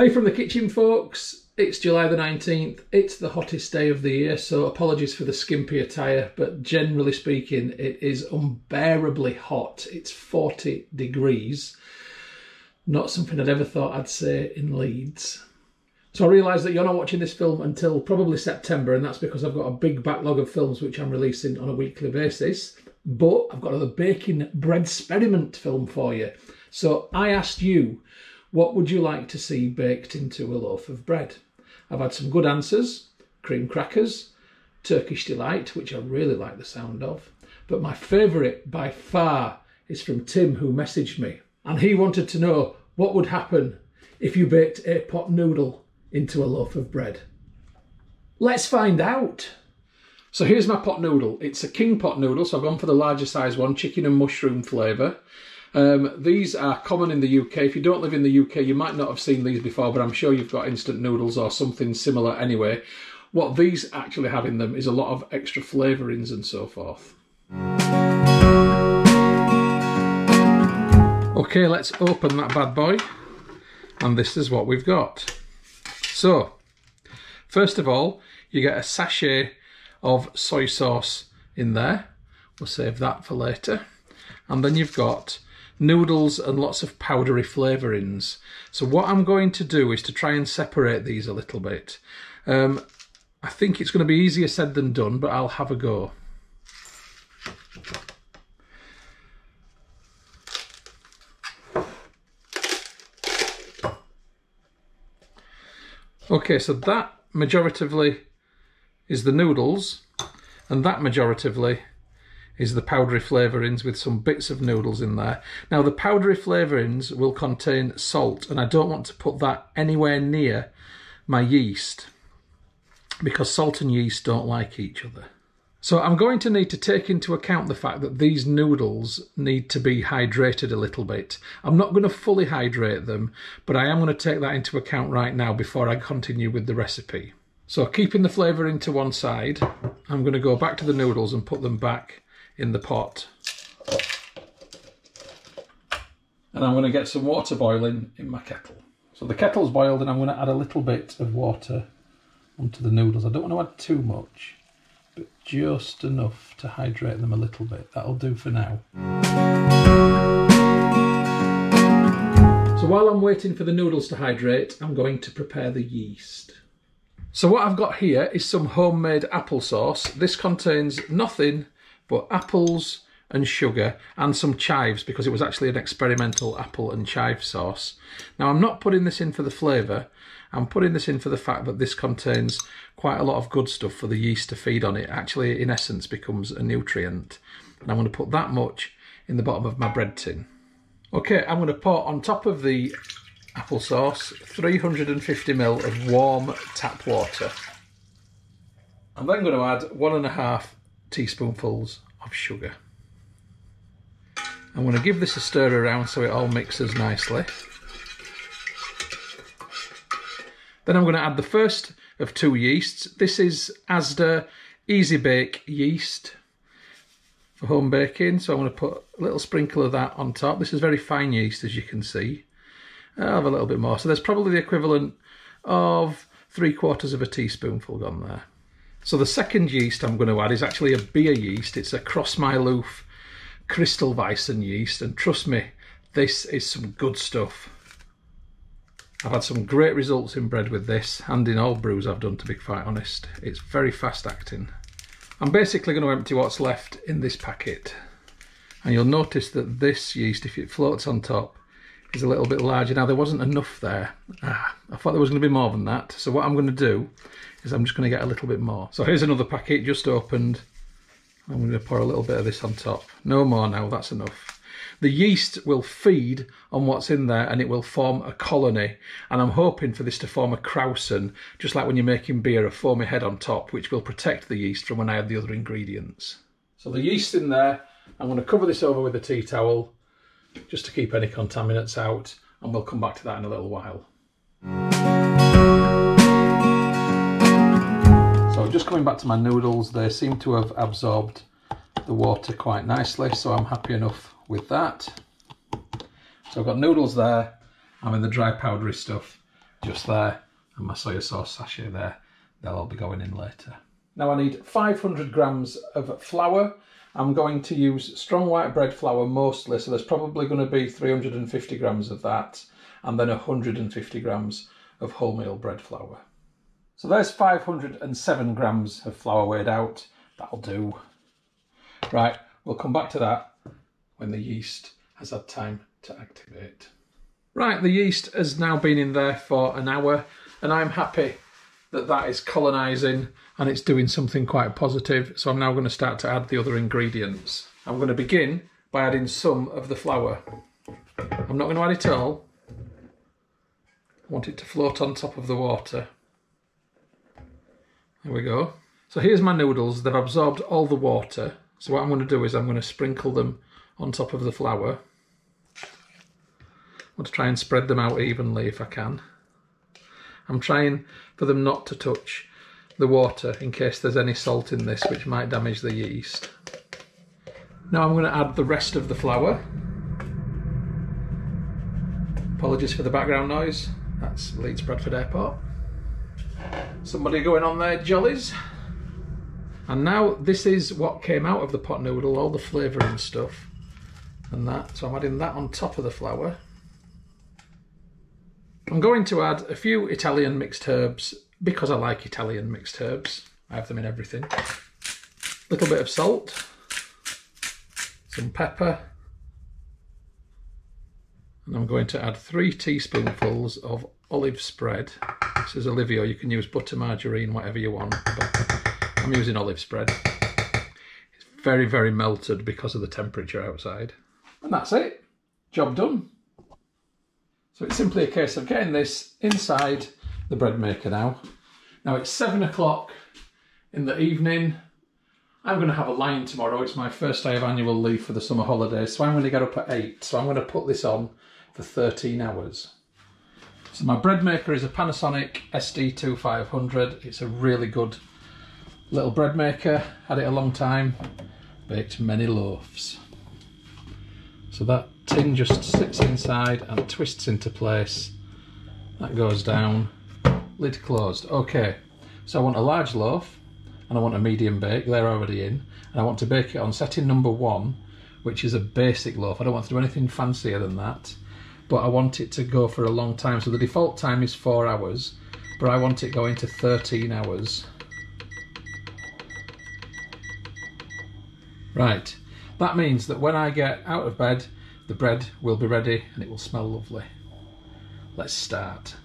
Hey from the kitchen folks, it's July the 19th, it's the hottest day of the year so apologies for the skimpy attire but generally speaking it is unbearably hot, it's 40 degrees, not something I'd ever thought I'd say in Leeds. So I realise that you're not watching this film until probably September and that's because I've got a big backlog of films which I'm releasing on a weekly basis but I've got another baking bread experiment film for you. So I asked you what would you like to see baked into a loaf of bread? I've had some good answers cream crackers, Turkish Delight, which I really like the sound of. But my favourite by far is from Tim, who messaged me. And he wanted to know what would happen if you baked a pot noodle into a loaf of bread. Let's find out. So here's my pot noodle. It's a king pot noodle, so I've gone for the larger size one, chicken and mushroom flavour. Um, these are common in the UK. If you don't live in the UK, you might not have seen these before, but I'm sure you've got instant noodles or something similar anyway. What these actually have in them is a lot of extra flavourings and so forth. Okay, let's open that bad boy. And this is what we've got. So, first of all, you get a sachet of soy sauce in there. We'll save that for later. And then you've got noodles and lots of powdery flavourings. So what I'm going to do is to try and separate these a little bit. Um, I think it's going to be easier said than done, but I'll have a go. Okay, so that majoritively is the noodles, and that majoritively is the powdery flavourings with some bits of noodles in there. Now the powdery flavourings will contain salt and I don't want to put that anywhere near my yeast because salt and yeast don't like each other. So I'm going to need to take into account the fact that these noodles need to be hydrated a little bit. I'm not going to fully hydrate them, but I am going to take that into account right now before I continue with the recipe. So keeping the flavouring to one side, I'm going to go back to the noodles and put them back in the pot. And I'm going to get some water boiling in my kettle. So the kettle's boiled and I'm going to add a little bit of water onto the noodles. I don't want to add too much, but just enough to hydrate them a little bit. That'll do for now. So while I'm waiting for the noodles to hydrate, I'm going to prepare the yeast. So what I've got here is some homemade applesauce. This contains nothing but apples and sugar and some chives because it was actually an experimental apple and chive sauce. Now I'm not putting this in for the flavour, I'm putting this in for the fact that this contains quite a lot of good stuff for the yeast to feed on. It actually in essence becomes a nutrient. And I'm going to put that much in the bottom of my bread tin. Okay, I'm going to pour on top of the applesauce 350ml of warm tap water. I'm then going to add one and a half teaspoonfuls of sugar. I'm going to give this a stir around so it all mixes nicely. Then I'm going to add the first of two yeasts. This is Asda Easy Bake yeast for home baking. So I'm going to put a little sprinkle of that on top. This is very fine yeast as you can see. I'll have a little bit more. So there's probably the equivalent of three quarters of a teaspoonful gone there. So the second yeast I'm going to add is actually a beer yeast. It's a Crossmyloof Weissen yeast. And trust me, this is some good stuff. I've had some great results in bread with this and in all brews I've done to be quite honest. It's very fast acting. I'm basically going to empty what's left in this packet. And you'll notice that this yeast, if it floats on top, is a little bit larger. Now there wasn't enough there. Ah, I thought there was going to be more than that. So what I'm going to do is I'm just going to get a little bit more. So here's another packet just opened. I'm going to pour a little bit of this on top. No more now, that's enough. The yeast will feed on what's in there and it will form a colony. And I'm hoping for this to form a krausen, just like when you're making beer, a foamy head on top, which will protect the yeast from when I add the other ingredients. So the yeast in there, I'm going to cover this over with a tea towel just to keep any contaminants out and we'll come back to that in a little while. Coming back to my noodles, they seem to have absorbed the water quite nicely, so I'm happy enough with that. So I've got noodles there, I'm in the dry powdery stuff, just there, and my soy sauce sachet there. They'll all be going in later. Now I need 500 grams of flour. I'm going to use strong white bread flour mostly, so there's probably going to be 350 grams of that, and then 150 grams of wholemeal bread flour. So there's 507 grams of flour weighed out. That'll do. Right, we'll come back to that when the yeast has had time to activate. Right, the yeast has now been in there for an hour and I'm happy that that is colonising and it's doing something quite positive. So I'm now going to start to add the other ingredients. I'm going to begin by adding some of the flour. I'm not going to add it all. I want it to float on top of the water. There we go. So here's my noodles. They've absorbed all the water. So what I'm going to do is I'm going to sprinkle them on top of the flour. I want to try and spread them out evenly if I can. I'm trying for them not to touch the water in case there's any salt in this which might damage the yeast. Now I'm going to add the rest of the flour. Apologies for the background noise. That's Leeds Bradford Airport. Somebody going on their jollies. And now this is what came out of the pot noodle, all the flavour and stuff and that. So I'm adding that on top of the flour. I'm going to add a few Italian mixed herbs because I like Italian mixed herbs. I have them in everything. A little bit of salt, some pepper, and I'm going to add three teaspoonfuls of olive spread. This is Olivio, you can use butter, margarine, whatever you want, but I'm using olive spread. It's very, very melted because of the temperature outside. And that's it, job done. So it's simply a case of getting this inside the bread maker now. Now it's seven o'clock in the evening. I'm going to have a line tomorrow. It's my first day of annual leave for the summer holidays. So I'm going to get up at eight. So I'm going to put this on for 13 hours. So my bread maker is a Panasonic SD2500. It's a really good little bread maker. Had it a long time. Baked many loaves. So that tin just sits inside and twists into place. That goes down, lid closed. Okay, so I want a large loaf and I want a medium bake, they're already in. And I want to bake it on setting number one, which is a basic loaf. I don't want to do anything fancier than that, but I want it to go for a long time. So the default time is four hours, but I want it going to 13 hours. Right, that means that when I get out of bed, the bread will be ready and it will smell lovely. Let's start.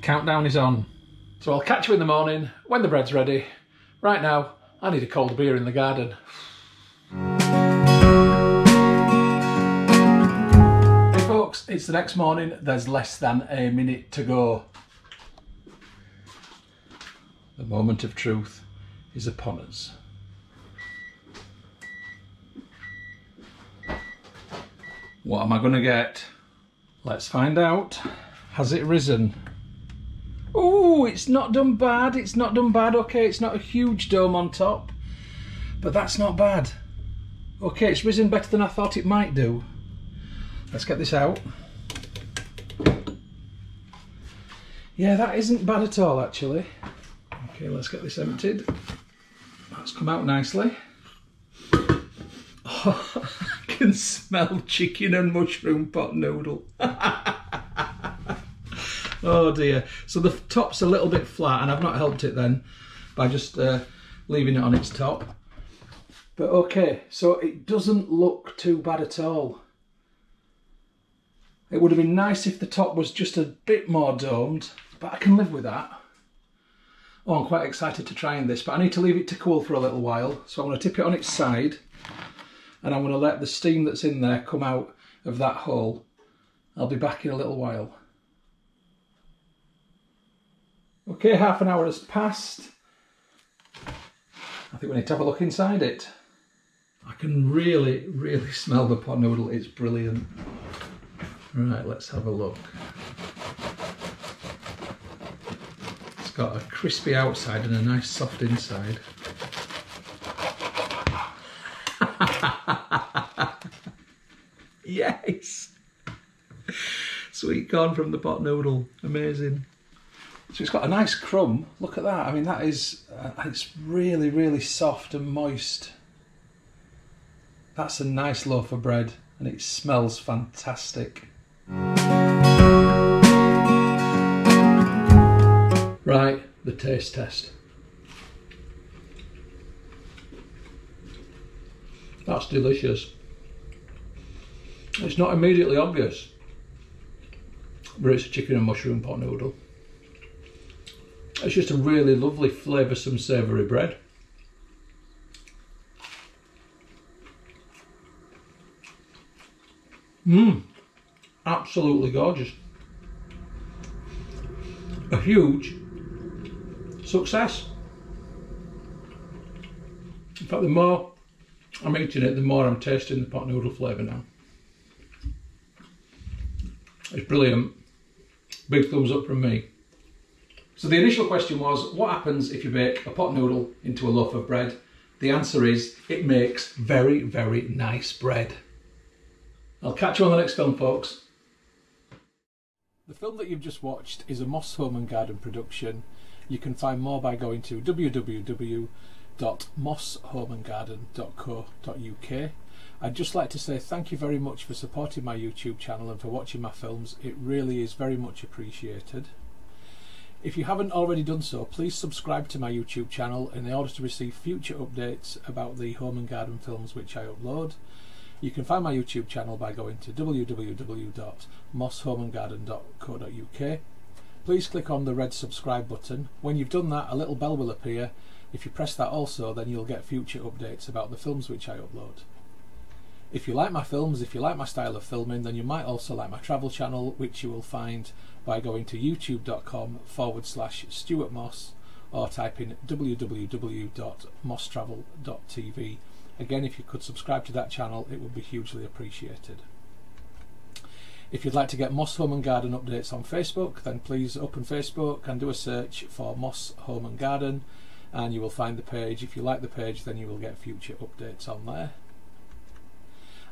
Countdown is on. So I'll catch you in the morning when the bread's ready. Right now, I need a cold beer in the garden. It's the next morning. There's less than a minute to go. The moment of truth is upon us. What am I going to get? Let's find out. Has it risen? Oh, it's not done bad. It's not done bad. Okay, it's not a huge dome on top. But that's not bad. Okay, it's risen better than I thought it might do. Let's get this out. Yeah, that isn't bad at all, actually. Okay, let's get this emptied. That's come out nicely. Oh, can smell chicken and mushroom pot noodle. oh dear. So the top's a little bit flat and I've not helped it then by just uh, leaving it on its top. But okay, so it doesn't look too bad at all. It would have been nice if the top was just a bit more domed, but I can live with that. Oh, I'm quite excited to try this, but I need to leave it to cool for a little while. So I'm going to tip it on its side and I'm going to let the steam that's in there come out of that hole. I'll be back in a little while. Okay, half an hour has passed. I think we need to have a look inside it. I can really, really smell the pot noodle. It's brilliant. Right, let's have a look. It's got a crispy outside and a nice soft inside. yes. Sweet corn from the pot noodle. Amazing. So it's got a nice crumb. Look at that. I mean, that is, uh, it's really, really soft and moist. That's a nice loaf of bread and it smells fantastic. The taste test. That's delicious. It's not immediately obvious, but it's a chicken and mushroom pot noodle. It's just a really lovely, flavoursome, savoury bread. Mmm, absolutely gorgeous. A huge success. In fact, the more I'm eating it, the more I'm tasting the pot noodle flavour now. It's brilliant. Big thumbs up from me. So the initial question was, what happens if you bake a pot noodle into a loaf of bread? The answer is, it makes very, very nice bread. I'll catch you on the next film, folks. The film that you've just watched is a Moss Home and Garden production. You can find more by going to www.mosshomeandgarden.co.uk. I'd just like to say thank you very much for supporting my YouTube channel and for watching my films. It really is very much appreciated. If you haven't already done so, please subscribe to my YouTube channel in order to receive future updates about the home and garden films which I upload. You can find my YouTube channel by going to www.mosshomeandgarden.co.uk. Please click on the red subscribe button. When you've done that, a little bell will appear. If you press that also, then you'll get future updates about the films which I upload. If you like my films, if you like my style of filming, then you might also like my travel channel, which you will find by going to youtube.com forward slash Stuart Moss or type in www.mosstravel.tv Again, if you could subscribe to that channel, it would be hugely appreciated. If you'd like to get Moss Home and Garden updates on Facebook, then please open Facebook and do a search for Moss Home and Garden, and you will find the page. If you like the page, then you will get future updates on there.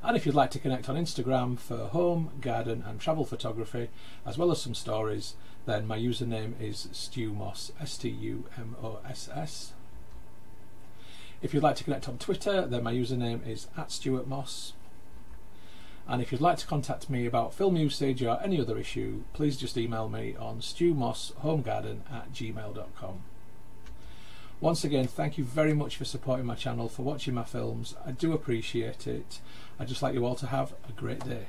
And if you'd like to connect on Instagram for home, garden, and travel photography, as well as some stories, then my username is Stu Moss, S T U M O S S. If you'd like to connect on Twitter, then my username is at Stuart Moss. And if you'd like to contact me about film usage or any other issue, please just email me on stewmosshomegarden at gmail.com. Once again, thank you very much for supporting my channel, for watching my films. I do appreciate it. I'd just like you all to have a great day.